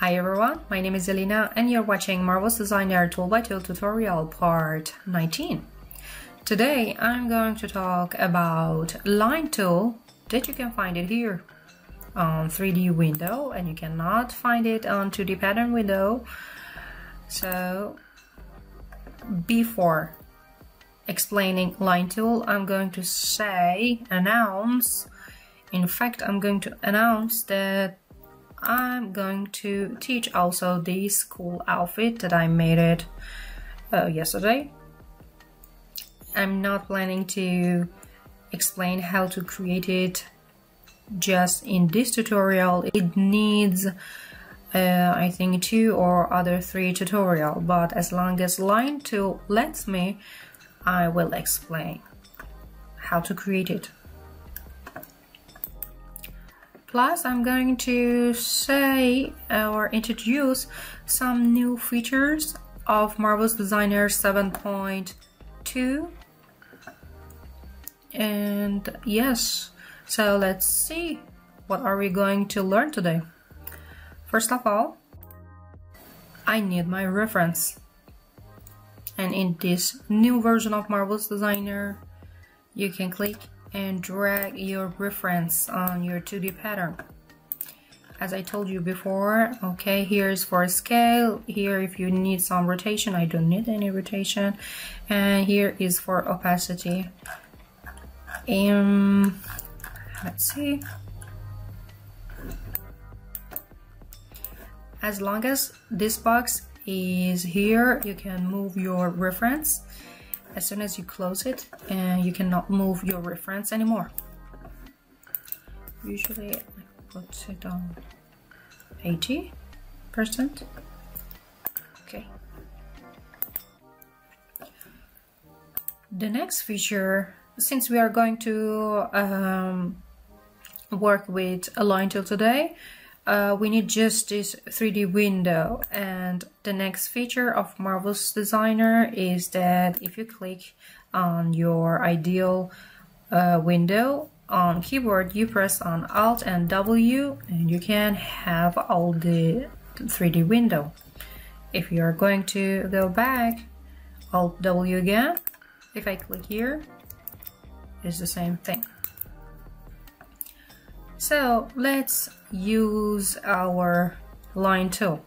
Hi everyone, my name is Elina and you're watching Marvelous Designer Tool by Tool tutorial part 19. Today I'm going to talk about line tool that you can find it here on 3D window and you cannot find it on 2D pattern window. So before explaining line tool I'm going to say announce in fact I'm going to announce that I'm going to teach also this cool outfit that I made it uh, yesterday. I'm not planning to explain how to create it just in this tutorial. It needs uh, I think two or other three tutorial but as long as line tool lets me I will explain how to create it. Plus, I'm going to say or introduce some new features of Marvelous Designer 7.2. And yes, so let's see what are we going to learn today. First of all, I need my reference. And in this new version of Marvelous Designer, you can click and drag your reference on your 2D pattern. As I told you before, okay, here's for scale. Here, if you need some rotation, I don't need any rotation. And here is for opacity. Um, let's see. As long as this box is here, you can move your reference as soon as you close it and you cannot move your reference anymore. Usually I put it on 80 percent. Okay. The next feature since we are going to um, work with align tool today uh, we need just this 3D window and the next feature of Marvelous Designer is that if you click on your ideal uh, window on keyboard you press on Alt and W and you can have all the 3D window. If you're going to go back Alt W again if I click here it's the same thing. So let's use our line tool.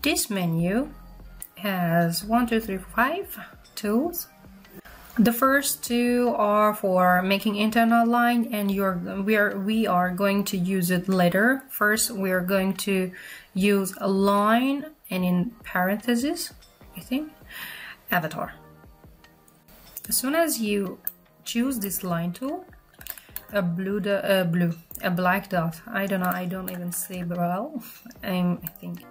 This menu has one, two, three, five tools. The first two are for making internal line and you're, we, are, we are going to use it later. First, we are going to use a line and in parentheses, I think, avatar. As soon as you choose this line tool, a blue dot, uh, blue, a black dot. I don't know. I don't even see well. I'm. I think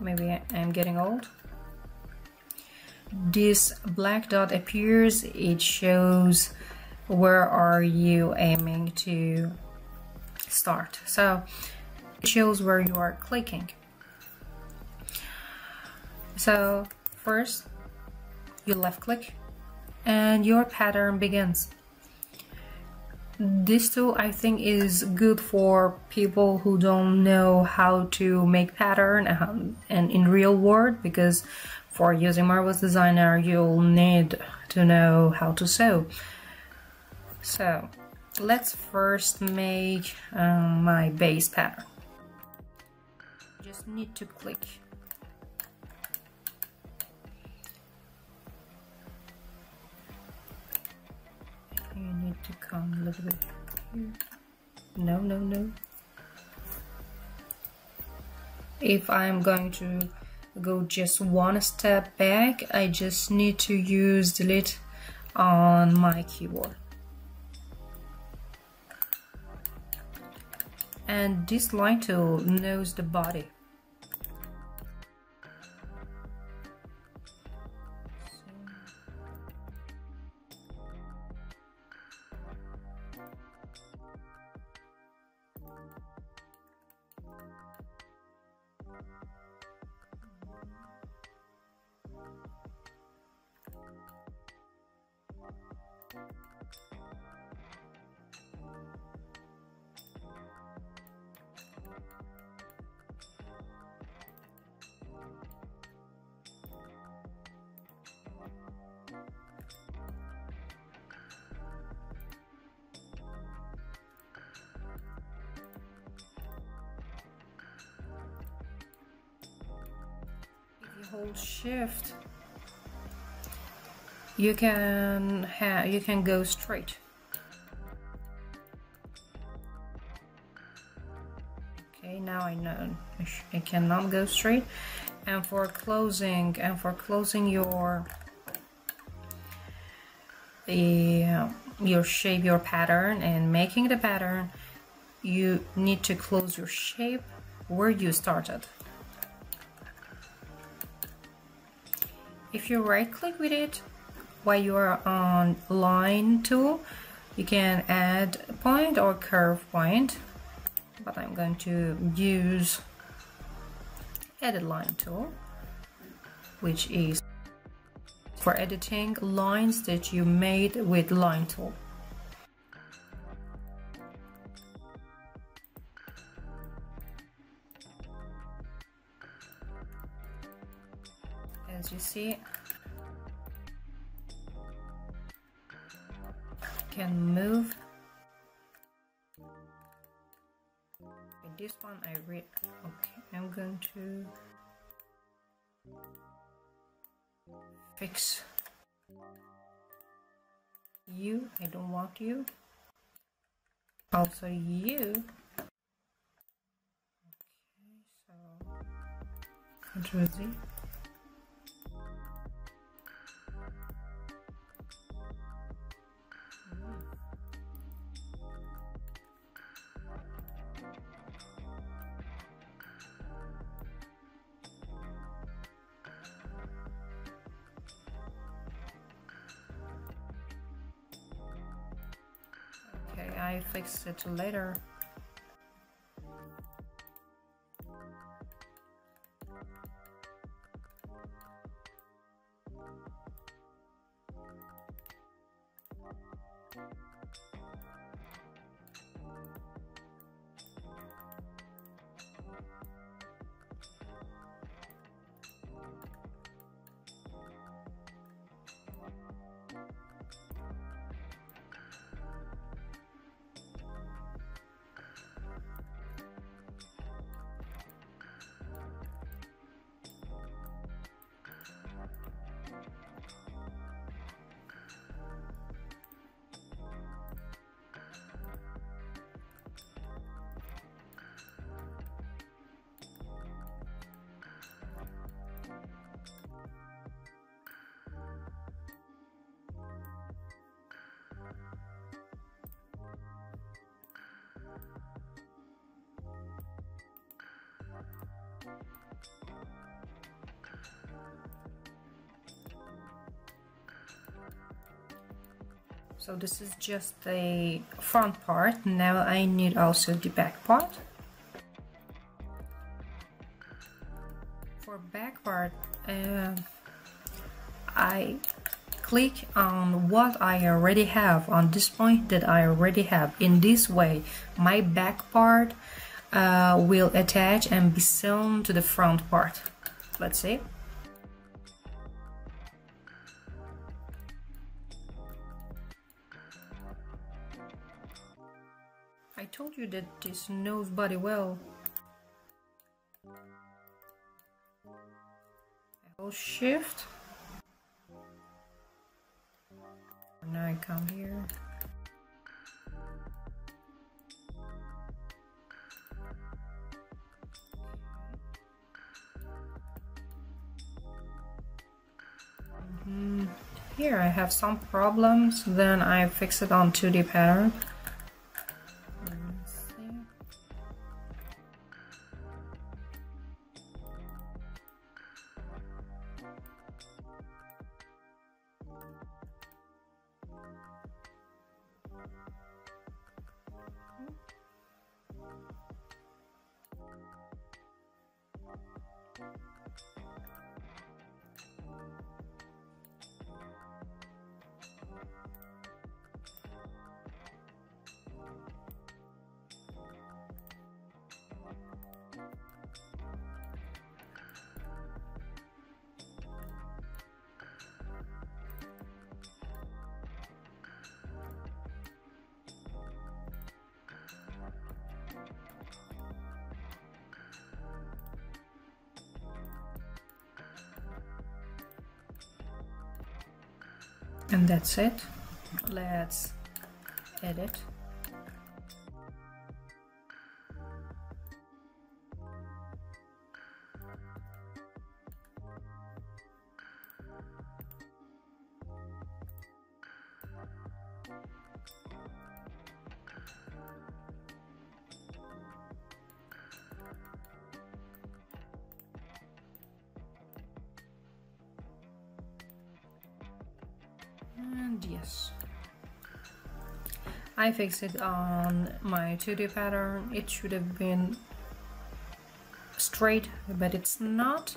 maybe I'm getting old. This black dot appears. It shows where are you aiming to start. So it shows where you are clicking. So first you left click and your pattern begins this tool I think is good for people who don't know how to make pattern and in real world because for using Marvelous Designer you'll need to know how to sew. So let's first make um, my base pattern. Just need to click need to come a little bit here. No, no, no. If I'm going to go just one step back, I just need to use delete on my keyboard. And this line tool knows the body. You can have you can go straight. Okay now I know I cannot go straight. And for closing and for closing your uh, your shape your pattern and making the pattern you need to close your shape where you started. If you right click with it while you are on line tool you can add point or curve point but I'm going to use edit line tool which is for editing lines that you made with line tool. As you see can move. This one I read okay I'm going to fix you. I don't want you. Also you. Okay so control Z fix it later. So this is just the front part. Now I need also the back part. For back part uh, I click on what I already have on this point that I already have. In this way my back part uh, will attach and be sewn to the front part. Let's see this knows body well. I hold shift. Now I come here. Mm-hmm. Here I have some problems, then I fix it on 2D pattern. That's it. Let's edit I fixed it on my 2D pattern. It should have been straight but it's not.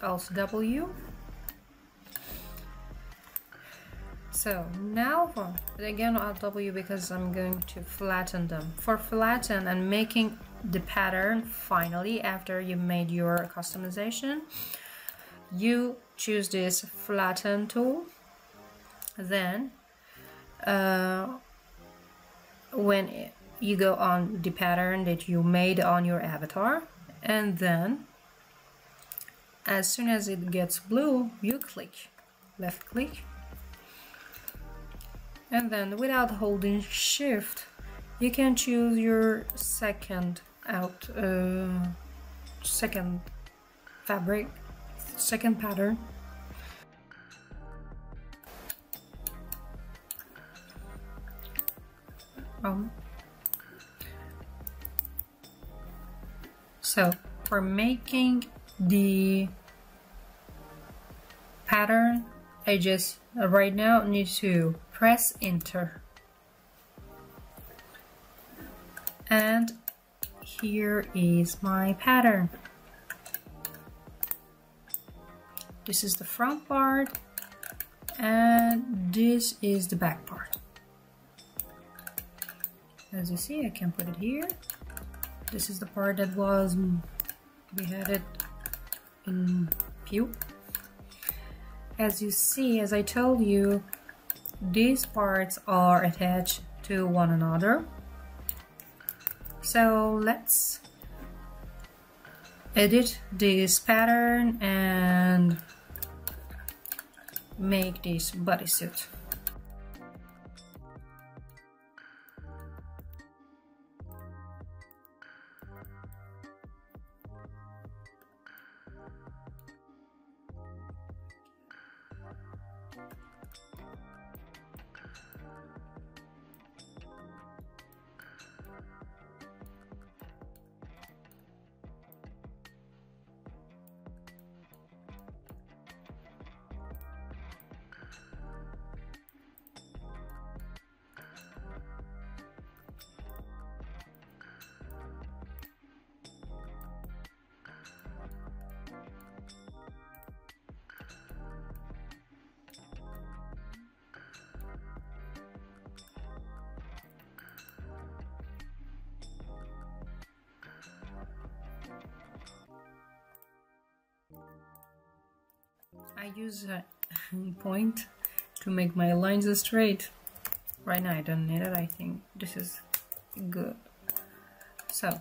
Also W. So now for again Alt W because I'm going to flatten them. For flatten and making the pattern finally after you made your customization you choose this flatten tool then uh, when you go on the pattern that you made on your avatar and then as soon as it gets blue you click left click and then without holding shift you can choose your second out uh, second fabric second pattern. Um, so for making the pattern, I just right now need to press enter. And here is my pattern. This is the front part and this is the back part. As you see, I can put it here. This is the part that was, mm, we had it in Pew As you see, as I told you, these parts are attached to one another. So let's edit this pattern and make this bodysuit. My lines are straight. Right now I don't need it, I think this is good. So,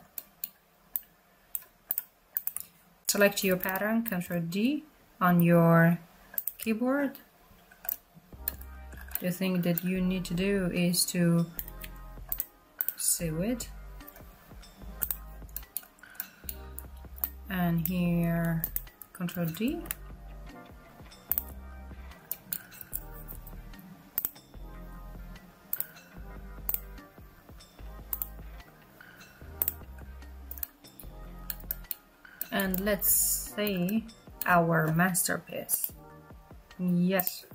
select your pattern, Ctrl D on your keyboard. The thing that you need to do is to save it. And here, Ctrl D let's see our masterpiece. Yes.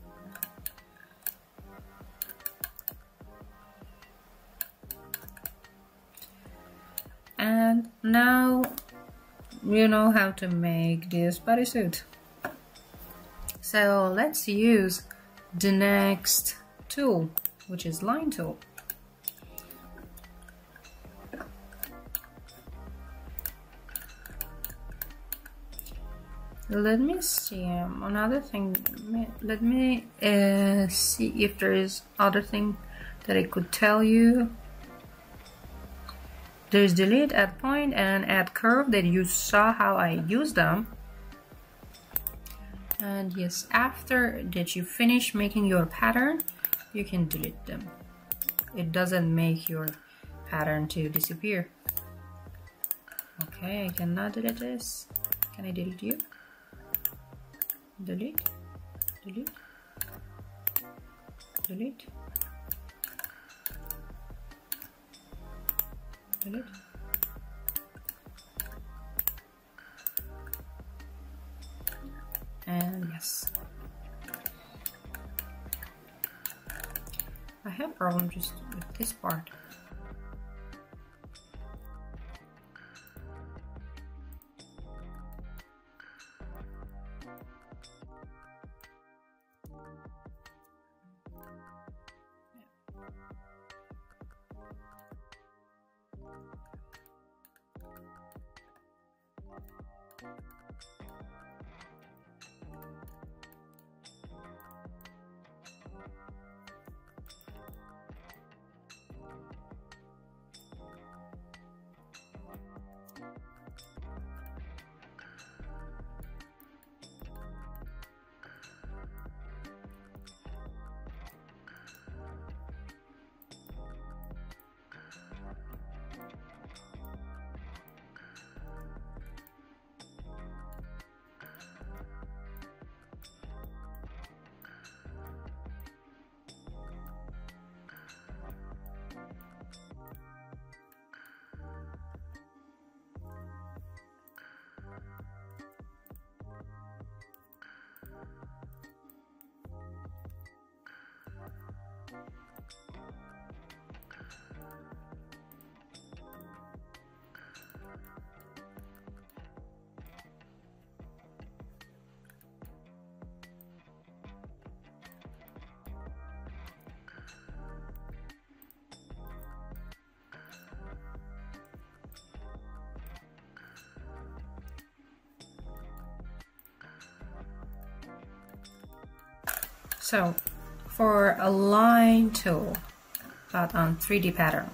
And now you know how to make this bodysuit. So let's use the next tool which is line tool let me see um, another thing let me uh, see if there is other thing that I could tell you. There's delete add point and add curve that you saw how I use them. And yes after that you finish making your pattern you can delete them. It doesn't make your pattern to disappear. Okay I cannot delete this. Can I delete you delete. Delete. Delete. Delete. And yes. I have problem just with this part So for a line tool, but on 3D pattern.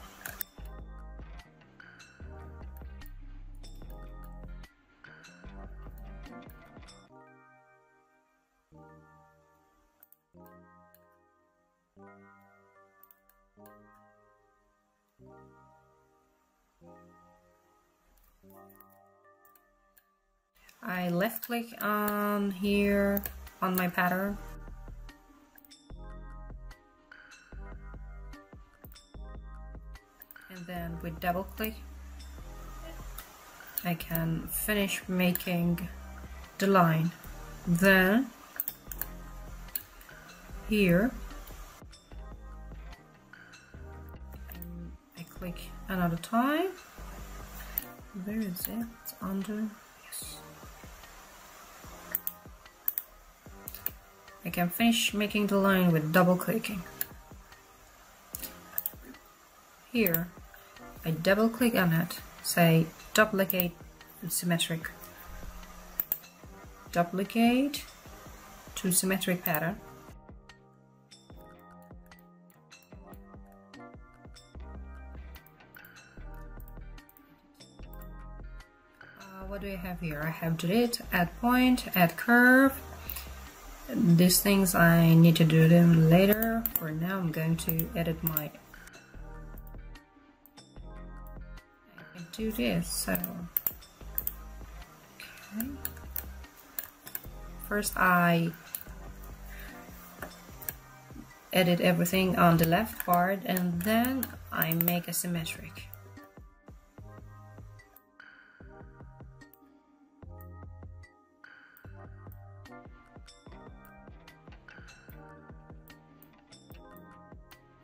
I left click on here on my pattern double click. I can finish making the line then here. I click another time. Where is it it's under yes. I can finish making the line with double clicking. Here I double click on it, say duplicate symmetric, duplicate to symmetric pattern. Uh, what do I have here? I have delete, add point, add curve. These things I need to do them later. For now I'm going to edit my do this. So, okay. First, I edit everything on the left part and then I make a symmetric.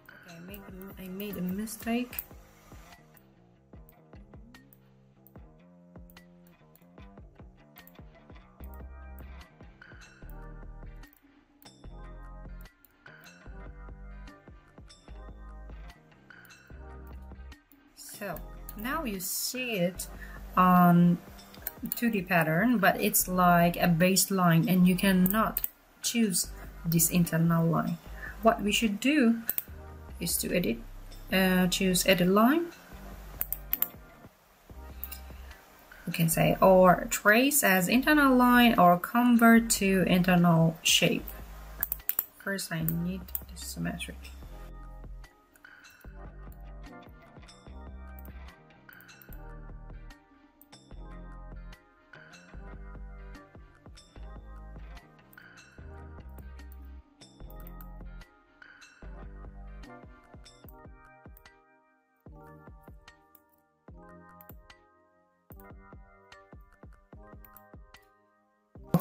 Okay, I made, I made a mistake. So now you see it on 2D pattern, but it's like a baseline and you cannot choose this internal line. What we should do is to edit, uh, choose edit line. we can say or trace as internal line or convert to internal shape. First I need the symmetric.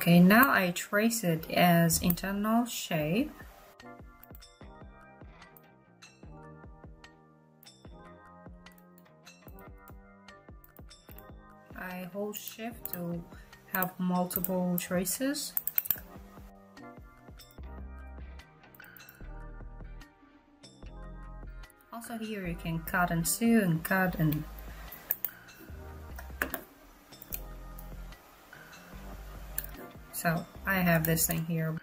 Okay, now I trace it as internal shape. I hold shift to have multiple traces. Also here you can cut and sew and cut and So I have this thing here.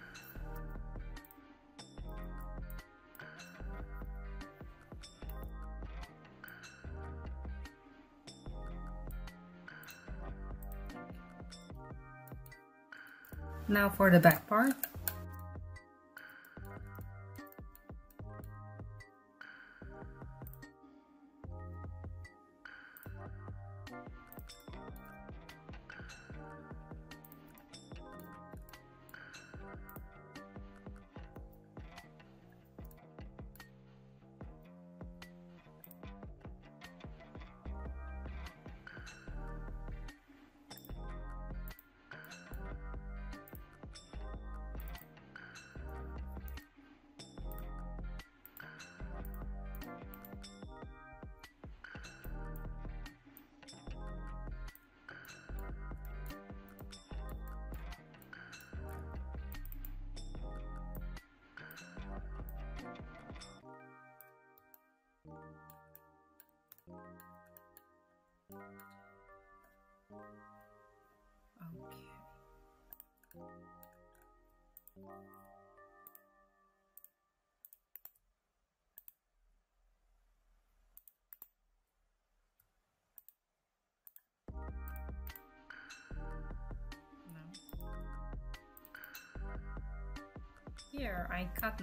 Now for the back part.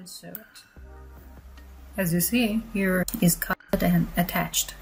Sew it. As you see, here is cut and attached.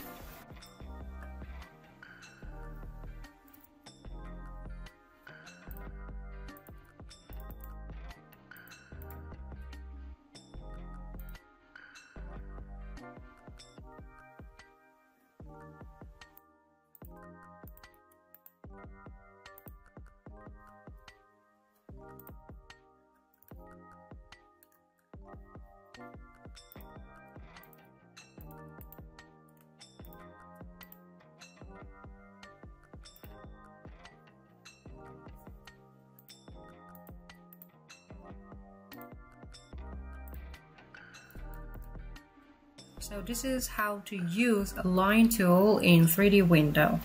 So this is how to use a line tool in 3D window.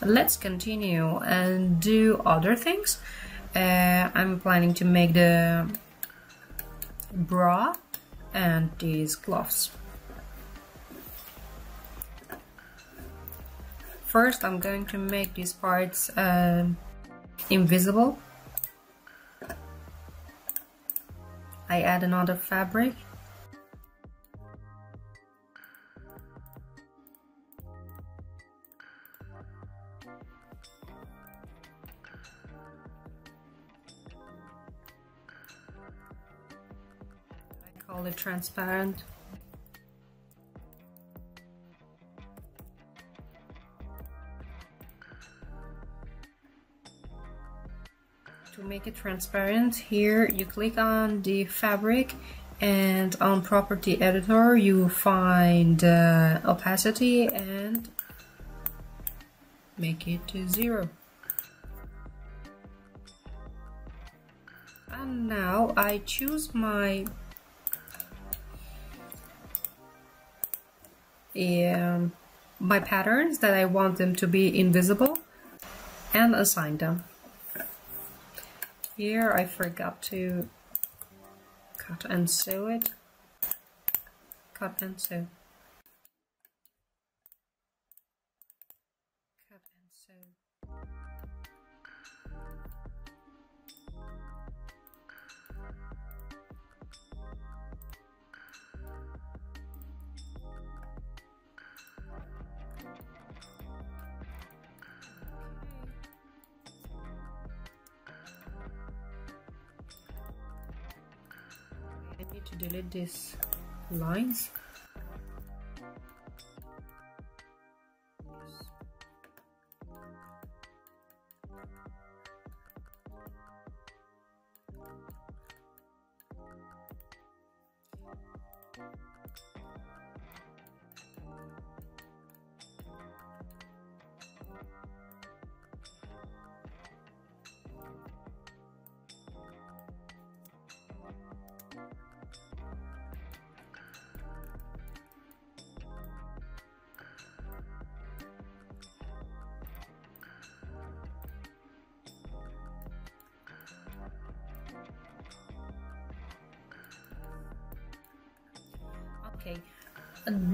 Let's continue and do other things. Uh, I'm planning to make the bra and these gloves. First I'm going to make these parts uh, invisible. I add another fabric transparent. To make it transparent, here you click on the fabric and on property editor you find uh, opacity and make it to zero. And now I choose my um, my patterns that I want them to be invisible and assign them. Here I forgot to cut and sew it. Cut and sew. Cut and sew. These lines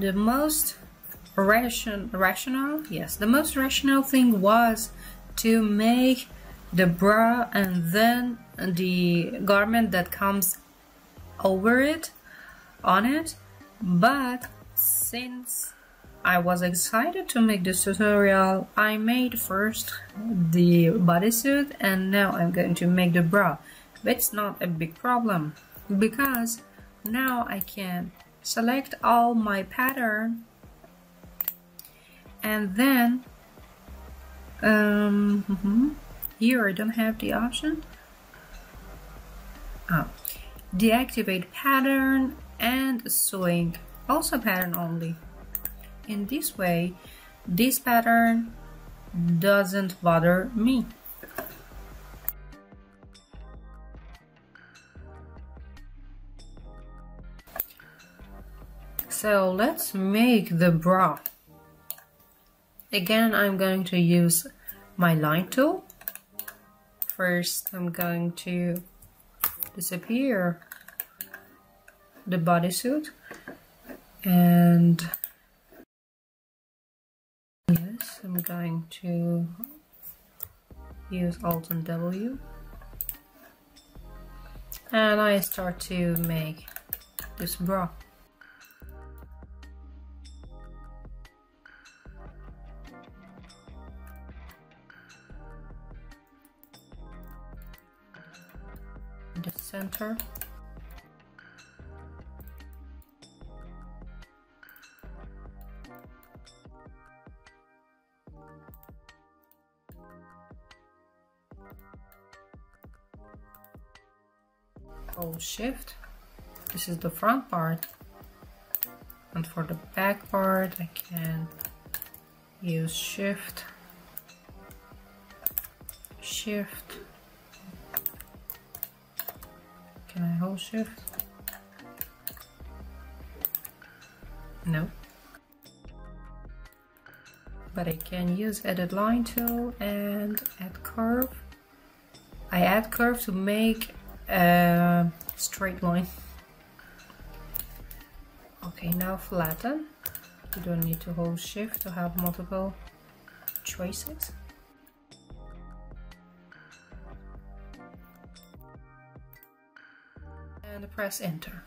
the most ration, rational, yes, the most rational thing was to make the bra and then the garment that comes over it, on it, but since I was excited to make this tutorial, I made first the bodysuit and now I'm going to make the bra. But it's not a big problem because now I can select all my pattern and then um, mm -hmm, here I don't have the option. Oh, deactivate pattern and sewing also pattern only. In this way this pattern doesn't bother me So let's make the bra. Again, I'm going to use my line tool. First, I'm going to disappear the bodysuit and yes, I'm going to use Alt and W and I start to make this bra. Center hold oh, shift. This is the front part. And for the back part I can use shift. Shift shift? No. But I can use edit line tool and add curve. I add curve to make a straight line. Okay, now flatten. You don't need to hold shift to have multiple choices. Press enter.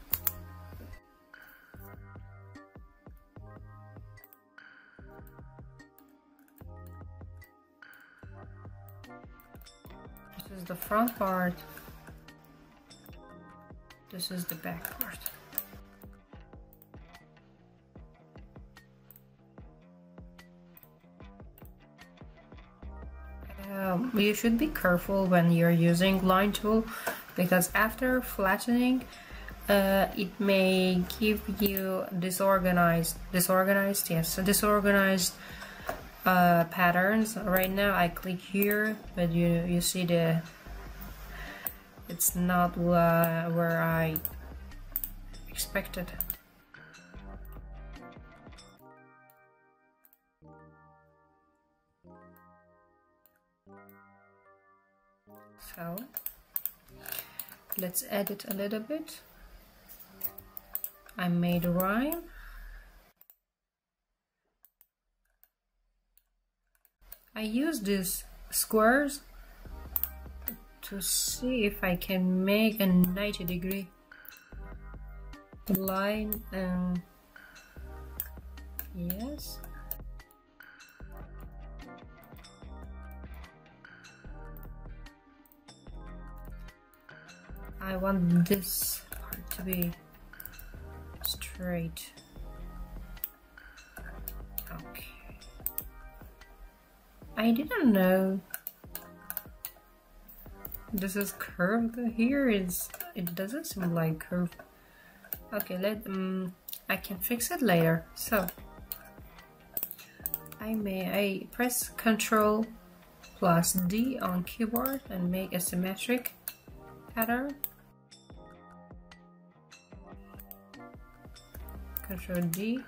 This is the front part. This is the back part. Um, you should be careful when you're using line tool because after flattening uh, it may give you disorganized disorganized yes disorganized uh, patterns. Right now I click here but you you see the it's not uh, where I expected let's edit a little bit. I made a rhyme. I use these squares to see if I can make a 90 degree line and yes I want this part to be straight. Okay. I didn't know this is curved. Here is it doesn't seem like curved. Okay let um I can fix it later. So I may I press Control plus D on keyboard and make a symmetric pattern. Control D.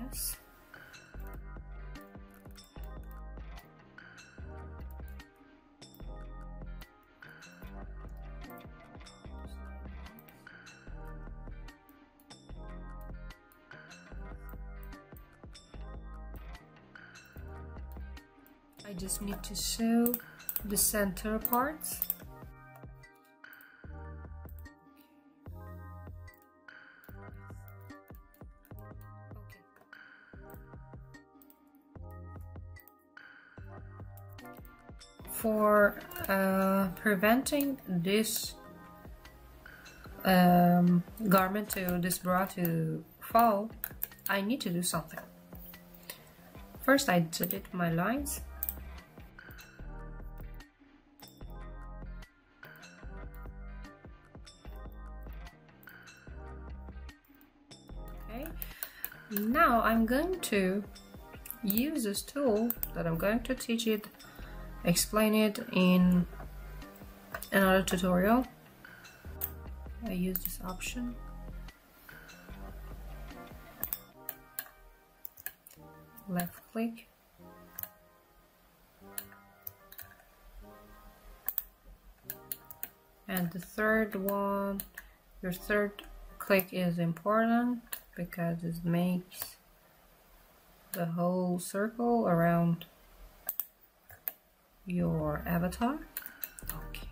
Yes. I just need to sew the center parts. For uh, preventing this um, garment to this bra to fall, I need to do something. First I delete my lines Okay. now I'm going to use this tool that I'm going to teach it explain it in another tutorial. I use this option. Left click. And the third one your third click is important because it makes the whole circle around your avatar. Okay.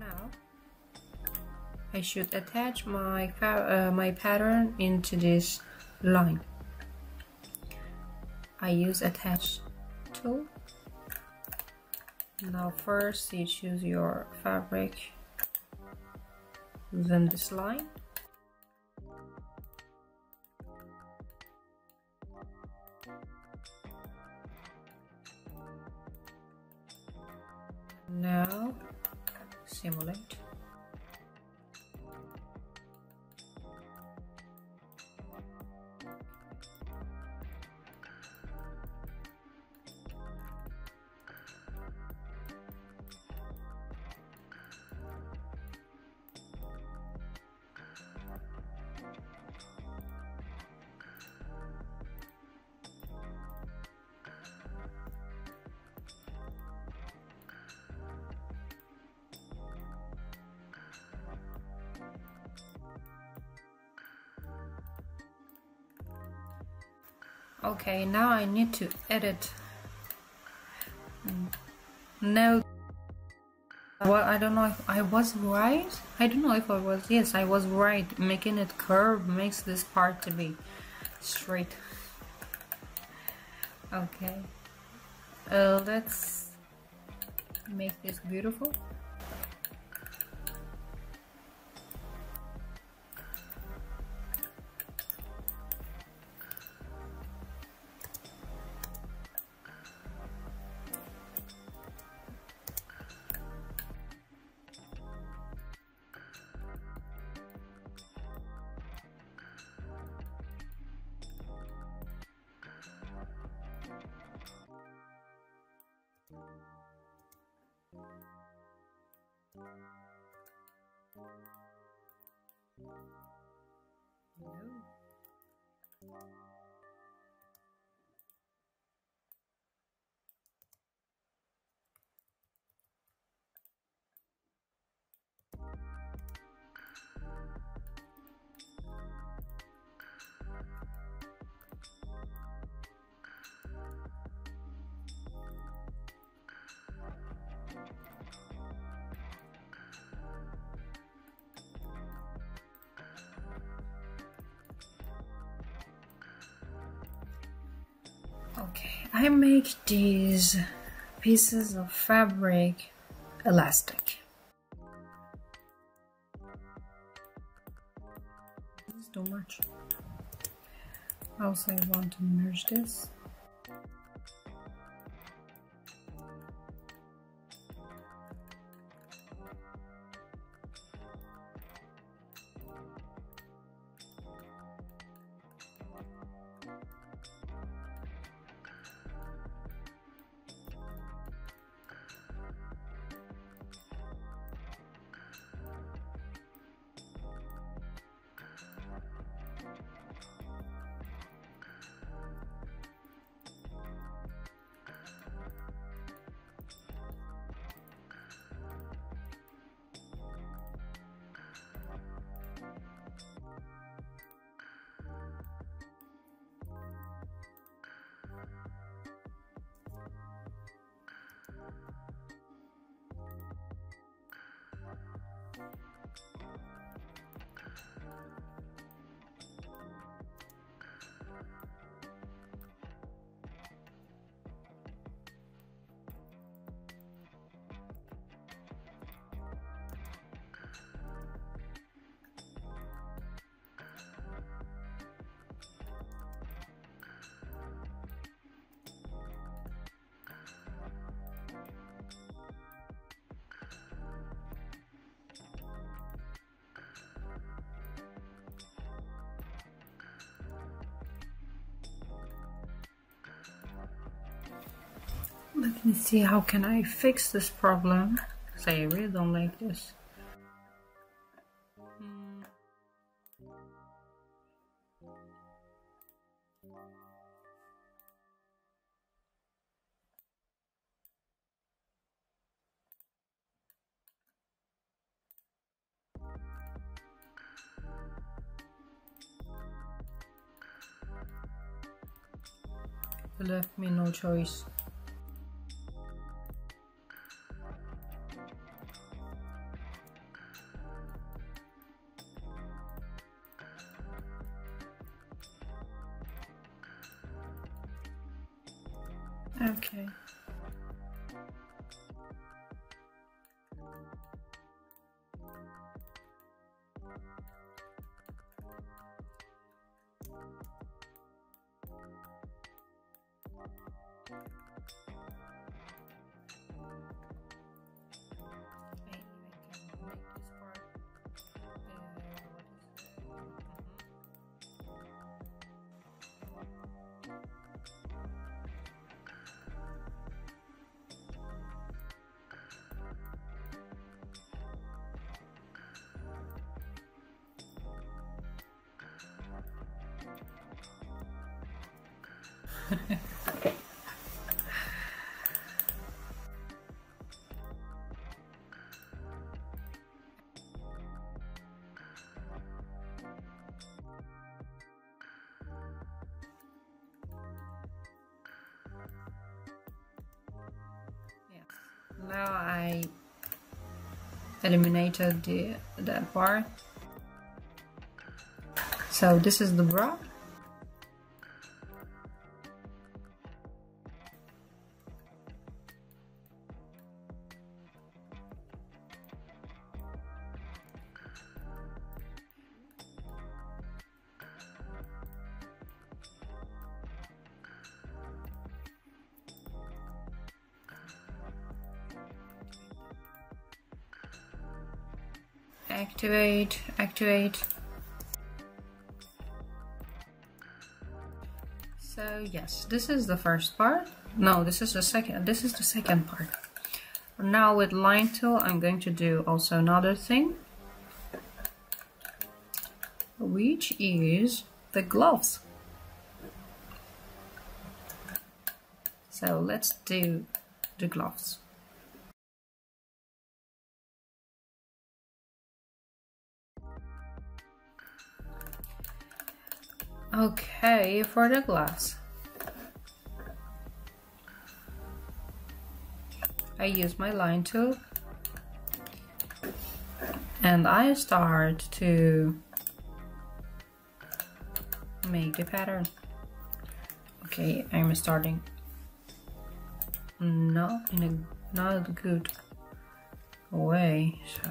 Now I should attach my uh, my pattern into this line. I use attach tool. Now first you choose your fabric, then this line. Now simulate. Okay now I need to edit. No. Well I don't know if I was right. I don't know if I was yes I was right. Making it curve makes this part to be straight. Okay. Uh, let's make this beautiful Okay, I make these pieces of fabric elastic. This is too much. Also, I want to merge this. See how can I fix this problem. Because I really don't like this. Hmm. left me no choice. Eliminated the that part. So this is the bra activate activate. So yes this is the first part. No this is the second this is the second part. Now with line tool I'm going to do also another thing which is the gloves. So let's do the gloves Okay, for the glass. I use my line tool. And I start to make the pattern. Okay, I'm starting. Not in a not good way, so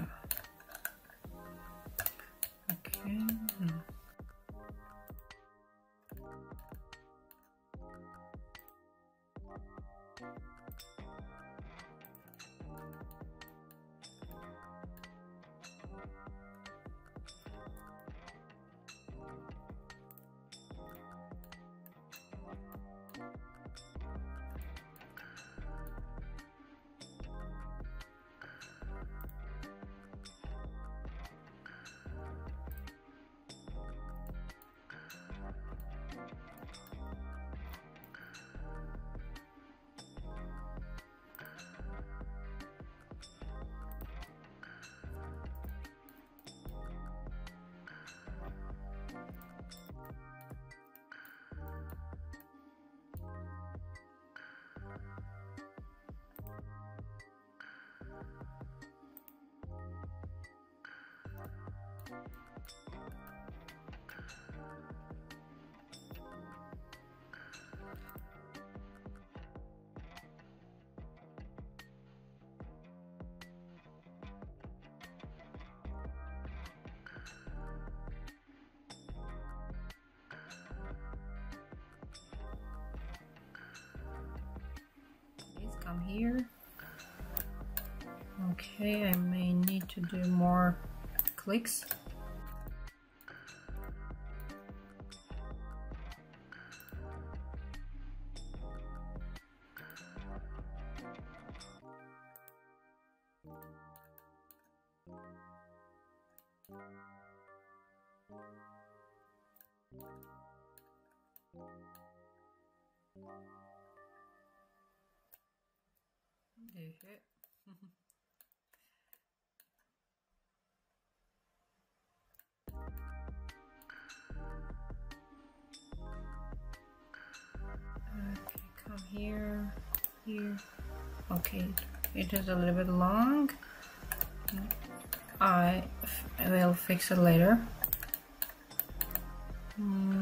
come here. Okay, I may need to do more clicks. It is a little bit long. I, I will fix it later. Okay,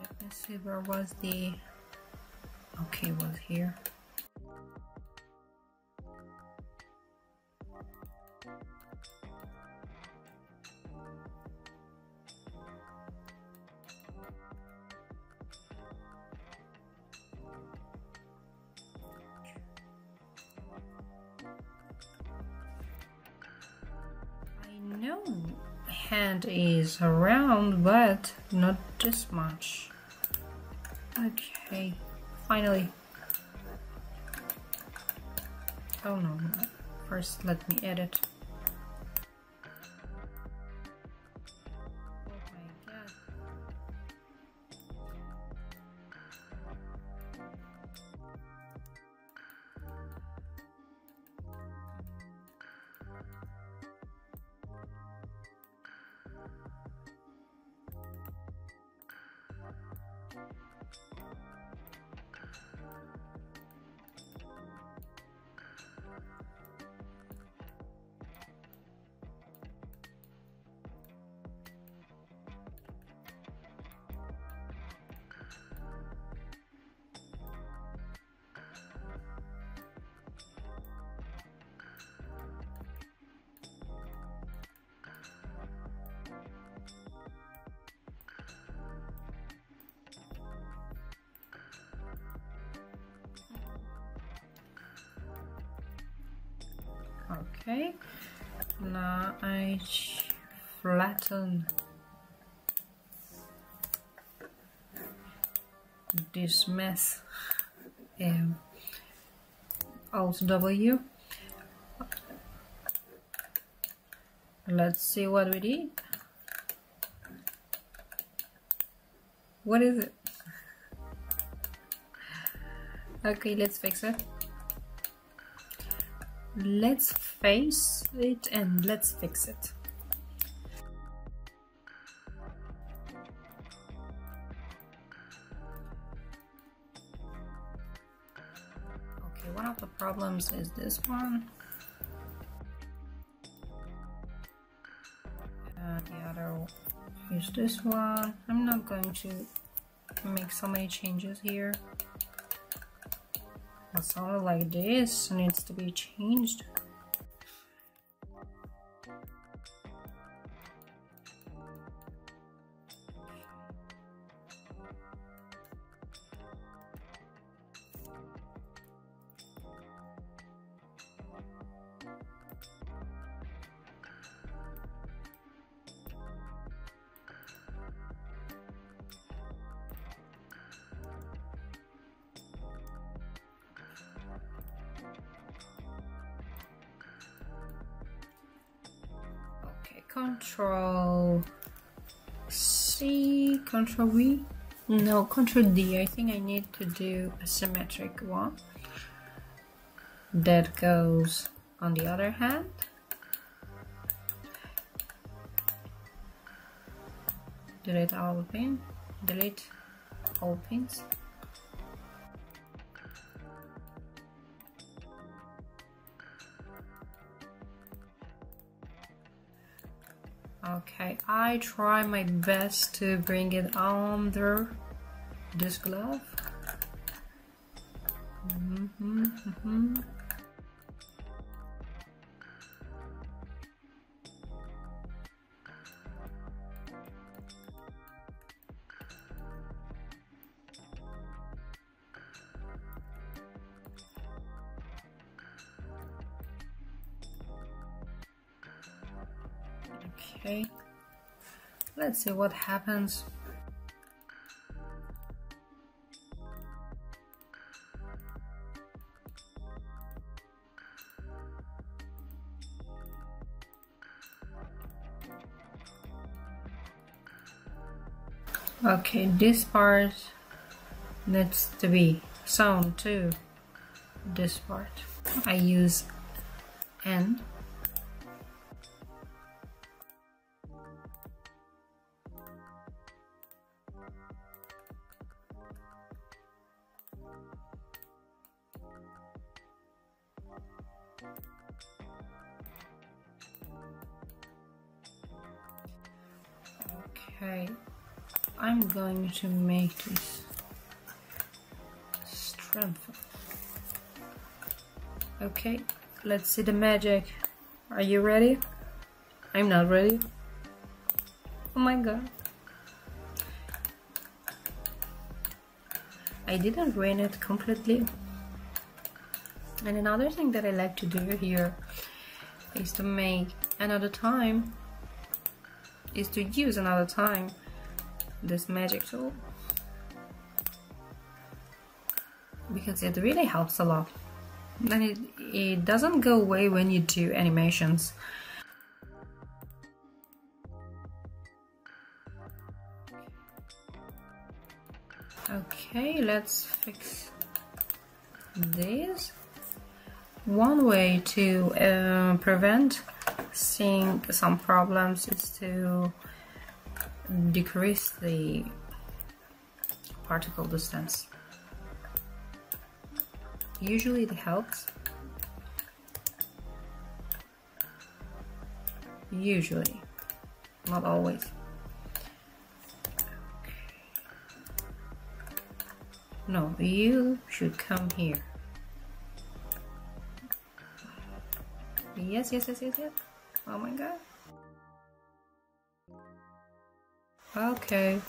let me see where was the this much okay. Finally. Oh no first let me edit mess. Um, Alt W. Let's see what we did. What is it? Okay, let's fix it let's face it and let's fix it. Problems is this one. The other is this one. I'm not going to make so many changes here. But something like this needs to be changed. Control C, Control V. No, Control D. I think I need to do a symmetric one that goes on the other hand. Delete all pin. Delete all pins. Okay, I try my best to bring it under this glove. Mm -hmm, mm -hmm. See what happens. Okay, this part needs to be sewn to this part. I use N Okay, I'm going to make this strength. Okay, let's see the magic. Are you ready? I'm not ready. Oh my god. I didn't ruin it completely. And another thing that I like to do here is to make another time is to use another time this magic tool. Because it really helps a lot. And it, it doesn't go away when you do animations. Okay let's fix this one way to uh, prevent seeing some problems is to decrease the particle distance. Usually it helps. Usually, not always. No, you should come here. Yes, yes, yes, yes, yes. Oh my god. Okay.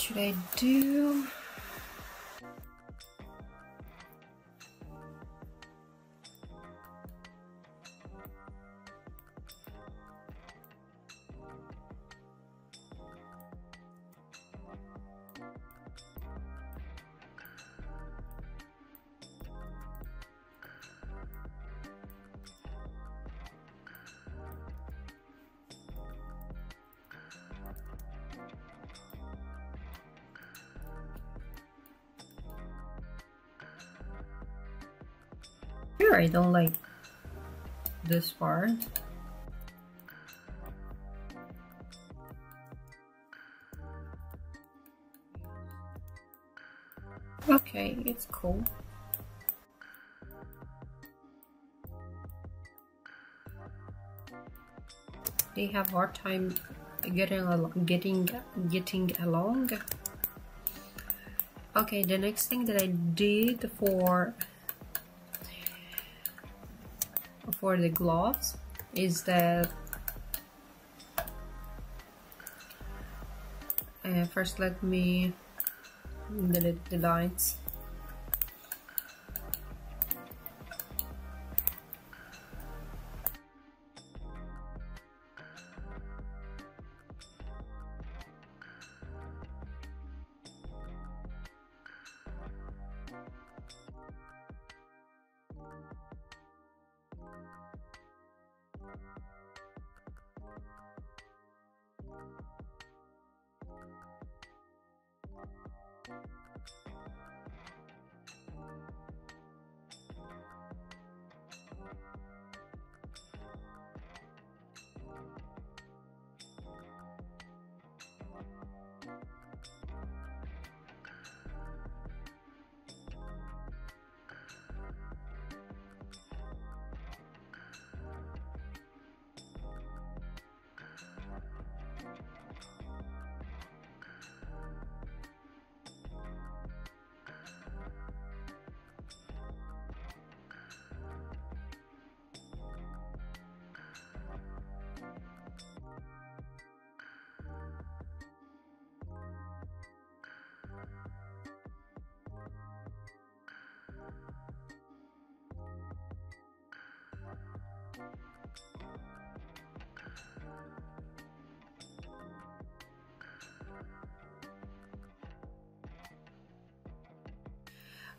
Should I do? I don't like this part. Okay, it's cool. They have hard time getting along, getting getting along. Okay, the next thing that I did for for the gloves is that uh, first let me delete the lines Thank you.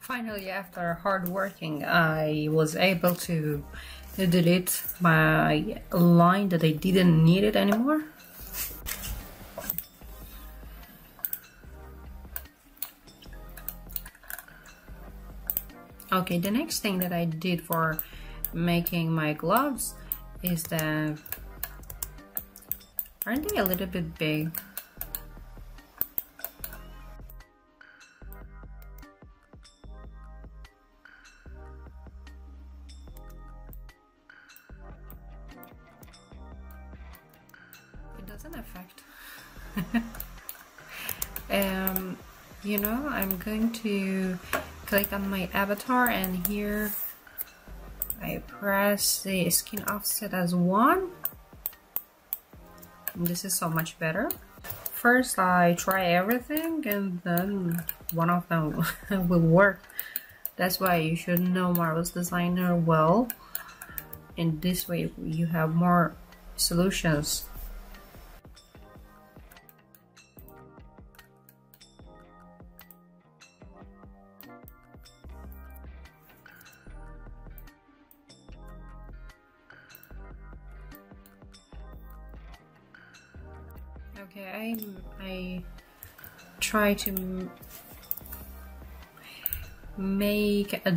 Finally, after hard working, I was able to delete my line that I didn't need it anymore. Okay, the next thing that I did for making my gloves is that aren't they a little bit big? Click on my avatar and here I press the skin offset as 1 and this is so much better. First I try everything and then one of them will work. That's why you should know Marvelous Designer well. In this way you have more solutions try to make a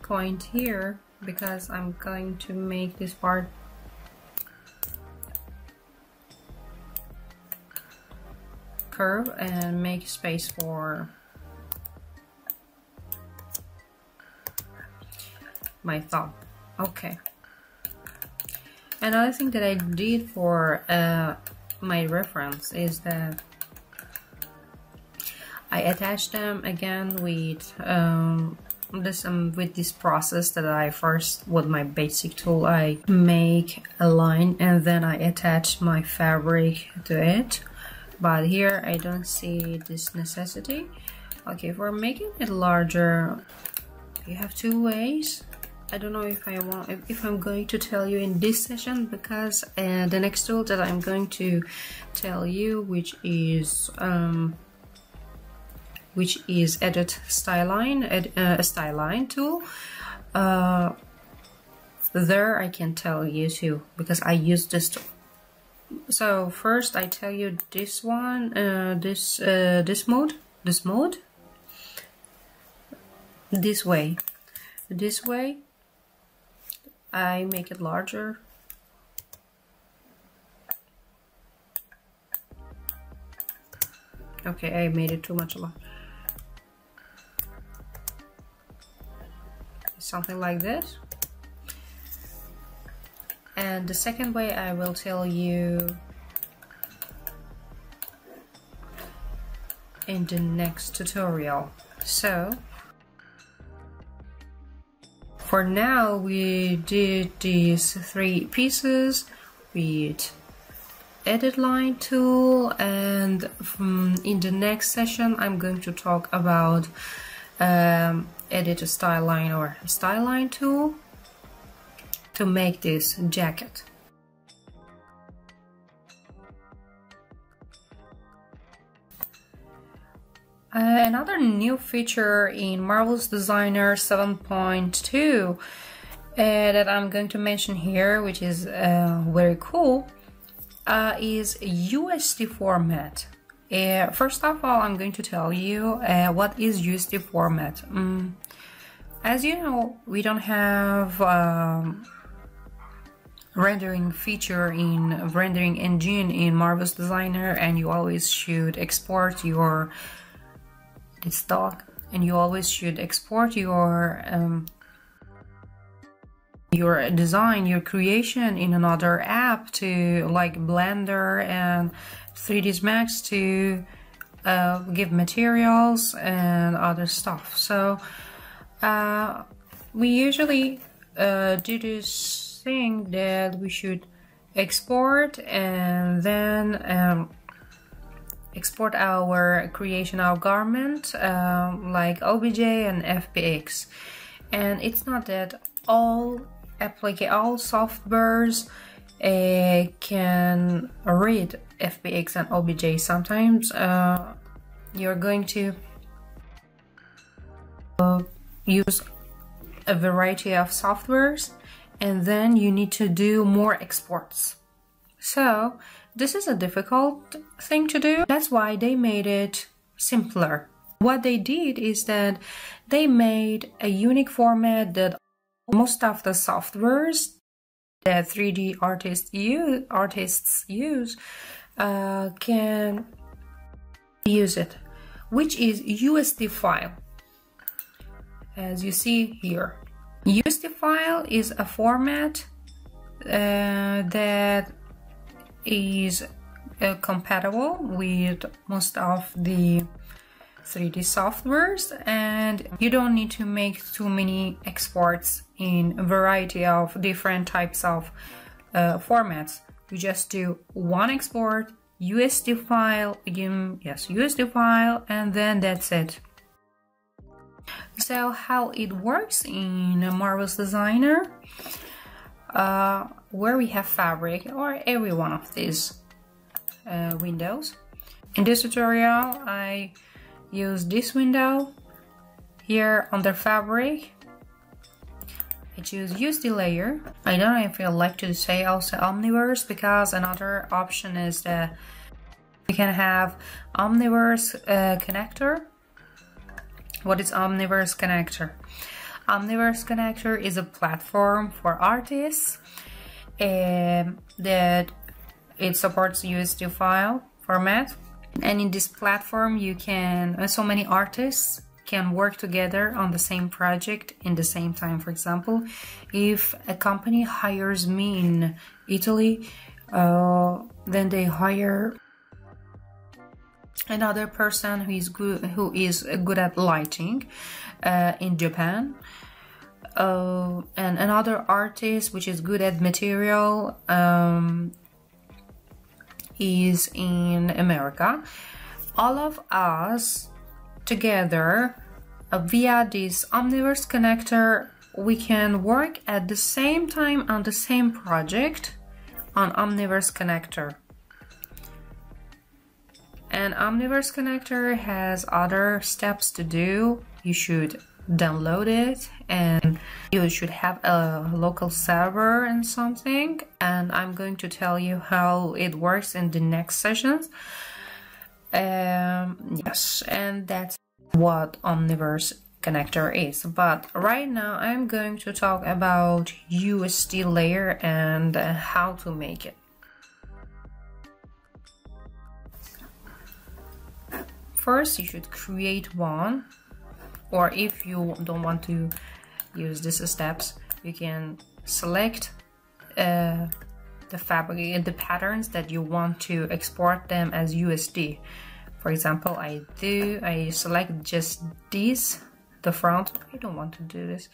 point here because I'm going to make this part curve and make space for my thumb. Okay. Another thing that I did for uh, my reference is that I attach them again with um, this um, with this process that I first with my basic tool I make a line and then I attach my fabric to it. But here I don't see this necessity. Okay for making it larger you have two ways. I don't know if I want if I'm going to tell you in this session because uh, the next tool that I'm going to tell you which is um, which is edit style line ed, uh, style line tool. Uh, there I can tell you too because I use this tool. So first I tell you this one uh, this uh, this mode this mode. This way. This way I make it larger. Okay I made it too much large something like this. And the second way I will tell you in the next tutorial. So for now we did these three pieces with edit line tool and in the next session I'm going to talk about um, edit a style line or style line tool to make this jacket. Uh, another new feature in Marvelous Designer 7.2 uh, that I'm going to mention here, which is uh, very cool, uh, is USD format. Uh, first of all, I'm going to tell you uh, what is USD format. Um, as you know, we don't have um, rendering feature in rendering engine in Marvelous Designer, and you always should export your it's stock and you always should export your um, your design your creation in another app to like blender and 3ds max to uh, give materials and other stuff. So uh, we usually uh, do this thing that we should export and then um, export our creation our garment um, like OBJ and FBX and it's not that all applica all softwares uh, can read FBX and OBJ sometimes uh, you're going to uh, use a variety of softwares and then you need to do more exports so this is a difficult thing to do. That's why they made it simpler. What they did is that they made a unique format that most of the softwares that 3D artists use, artists use uh, can use it, which is USD file. As you see here, USD file is a format uh, that is uh, compatible with most of the 3D softwares and you don't need to make too many exports in a variety of different types of uh, formats. You just do one export, USD file, again, yes, USD file, and then that's it. So how it works in Marvelous Designer, uh, where we have fabric or every one of these uh, windows. In this tutorial I use this window here under fabric. I choose use the layer. I don't know if I like to say also Omniverse because another option is that we can have Omniverse uh, connector. What is Omniverse connector? Omniverse connector is a platform for artists um, that it supports USD file format and in this platform you can so many artists can work together on the same project in the same time for example if a company hires me in Italy uh, then they hire another person who is good who is good at lighting uh, in Japan uh, and another artist which is good at material um, is in America. All of us together uh, via this Omniverse connector, we can work at the same time on the same project on Omniverse connector. And Omniverse connector has other steps to do. You should download it and you should have a local server and something and I'm going to tell you how it works in the next sessions um, yes and that's what Omniverse connector is. But right now I'm going to talk about USD layer and how to make it. First you should create one or if you don't want to use these steps you can select uh, the fabric the patterns that you want to export them as USD for example I do I select just this the front. I don't want to do this.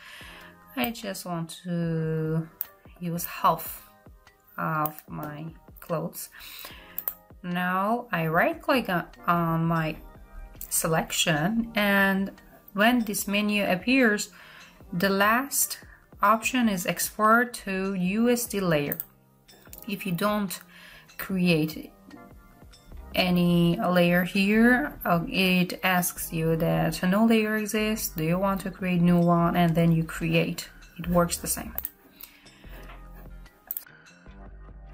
I just want to use half of my clothes. Now I right click on my selection and when this menu appears, the last option is export to USD layer. If you don't create any layer here, uh, it asks you that no layer exists, do you want to create new one, and then you create. It works the same.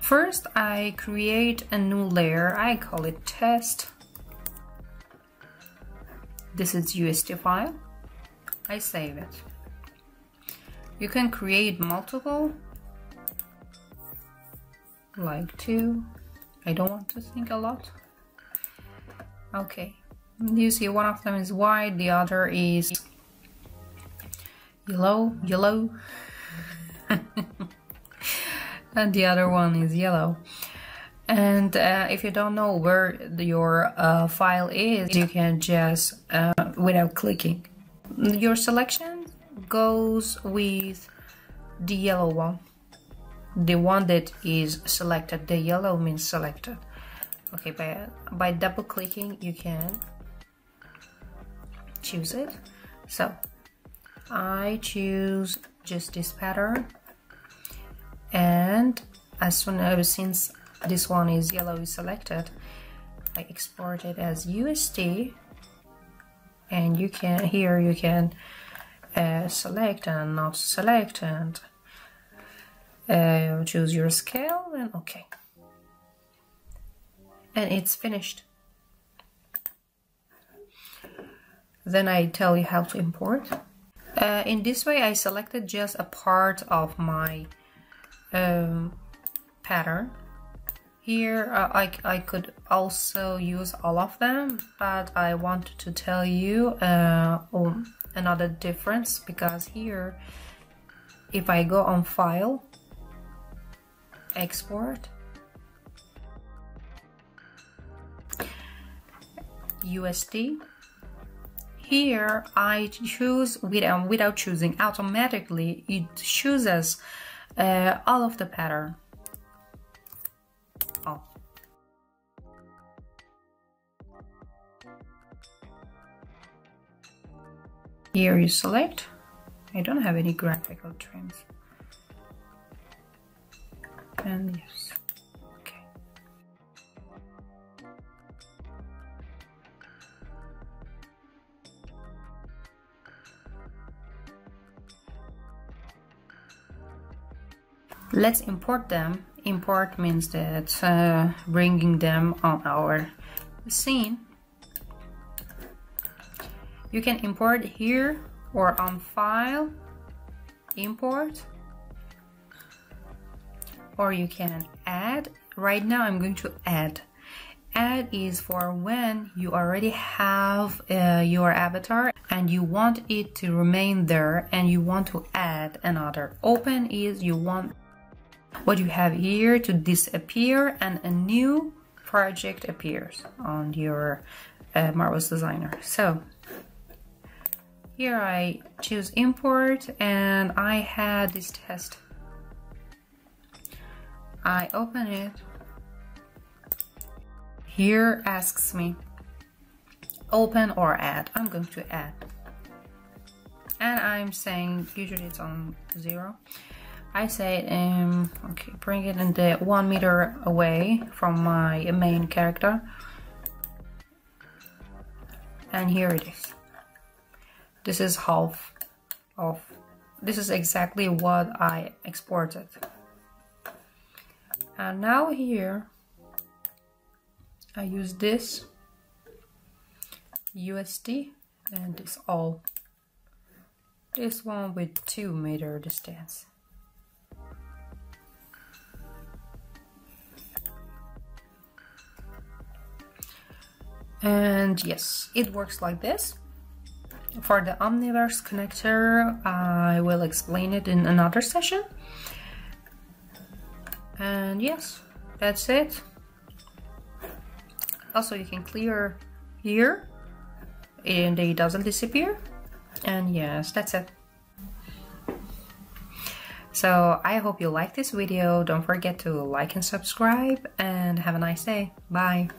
First, I create a new layer. I call it test this is USD file. I save it. You can create multiple, like two. I don't want to think a lot. Okay, you see one of them is white, the other is yellow, yellow, and the other one is yellow. And uh, if you don't know where your uh, file is, you can just, uh, without clicking. Your selection goes with the yellow one. The one that is selected, the yellow means selected. Okay, by, by double clicking, you can choose it. So, I choose just this pattern. And as soon as, since this one is yellow is selected I export it as USD and you can here you can uh, select and not select and uh, choose your scale and okay. And it's finished. Then I tell you how to import. Uh, in this way I selected just a part of my um, pattern. Here uh, I, I could also use all of them, but I wanted to tell you uh, um, another difference because here, if I go on File, Export, USD, here I choose without, without choosing automatically it chooses uh, all of the pattern Here you select. I don't have any graphical trims. And yes. Let's import them. Import means that uh, bringing them on our scene you can import here or on file, import, or you can add. Right now I'm going to add. Add is for when you already have uh, your avatar and you want it to remain there and you want to add another. Open is you want what you have here to disappear and a new project appears on your uh, Marvelous Designer. So here I choose import and I had this test. I open it here asks me open or add. I'm going to add. And I'm saying, usually it's on zero. I say, um, okay, bring it in the one meter away from my main character. And here it is. This is half of, this is exactly what I exported. And now here, I use this USD and this all. This one with 2 meter distance. And yes, it works like this. For the Omniverse connector, I will explain it in another session. And yes, that's it. Also, you can clear here and it doesn't disappear. And yes, that's it. So I hope you like this video. Don't forget to like and subscribe and have a nice day. Bye.